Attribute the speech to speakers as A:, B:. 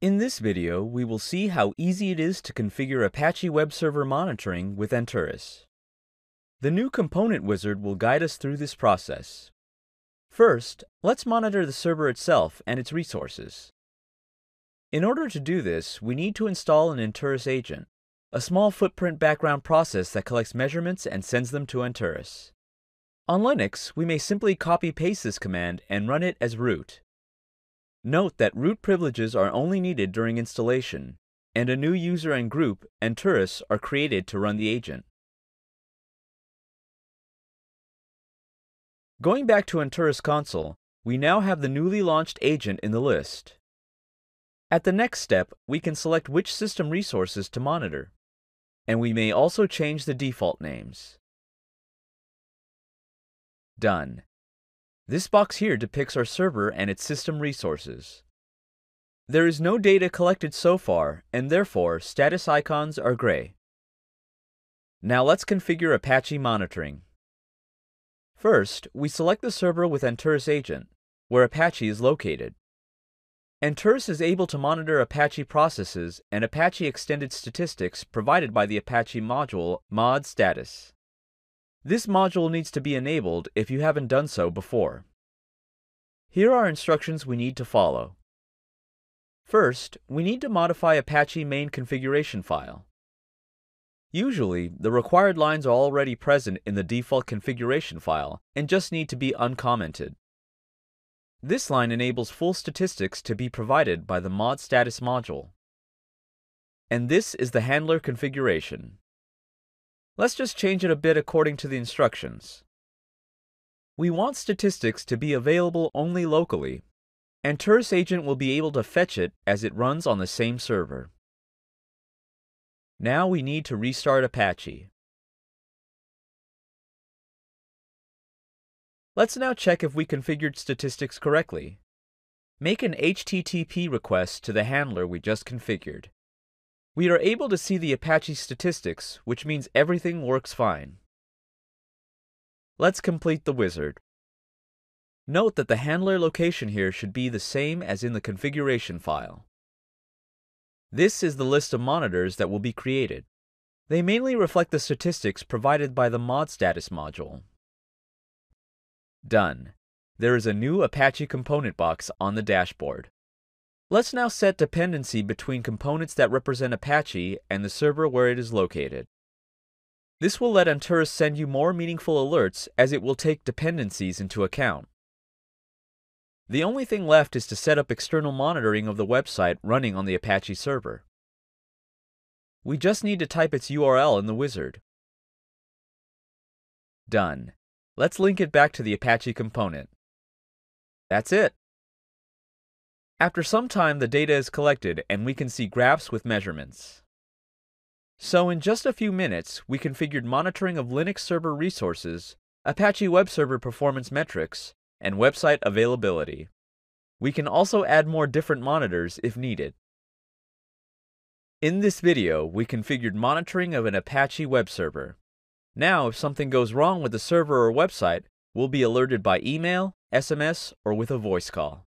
A: In this video, we will see how easy it is to configure Apache Web Server monitoring with Anturis. The new component wizard will guide us through this process. First, let's monitor the server itself and its resources. In order to do this, we need to install an Anturis agent, a small footprint background process that collects measurements and sends them to Anturis. On Linux, we may simply copy-paste this command and run it as root. Note that root privileges are only needed during installation, and a new user and group, Anturis, are created to run the agent. Going back to Anturis console, we now have the newly launched agent in the list. At the next step, we can select which system resources to monitor, and we may also change the default names. Done. This box here depicts our server and its system resources. There is no data collected so far, and therefore status icons are gray. Now let's configure Apache monitoring. First, we select the server with Anturis Agent, where Apache is located. Anturis is able to monitor Apache processes and Apache extended statistics provided by the Apache module mod status. This module needs to be enabled if you haven't done so before. Here are instructions we need to follow. First, we need to modify Apache main configuration file. Usually, the required lines are already present in the default configuration file and just need to be uncommented. This line enables full statistics to be provided by the mod status module. And this is the handler configuration. Let's just change it a bit according to the instructions. We want statistics to be available only locally, and Anturis Agent will be able to fetch it as it runs on the same server. Now we need to restart Apache. Let's now check if we configured statistics correctly. Make an HTTP request to the handler we just configured. We are able to see the Apache statistics, which means everything works fine. Let's complete the wizard. Note that the handler location here should be the same as in the configuration file. This is the list of monitors that will be created. They mainly reflect the statistics provided by the mod status module. Done. There is a new Apache component box on the dashboard. Let's now set dependency between components that represent Apache and the server where it is located. This will let Anturis send you more meaningful alerts as it will take dependencies into account. The only thing left is to set up external monitoring of the website running on the Apache server. We just need to type its URL in the wizard. Done. Let's link it back to the Apache component. That's it. After some time, the data is collected and we can see graphs with measurements. So in just a few minutes, we configured monitoring of Linux server resources, Apache Web Server performance metrics, and website availability. We can also add more different monitors if needed. In this video, we configured monitoring of an Apache web server. Now, if something goes wrong with the server or website, we'll be alerted by email, SMS, or with a voice call.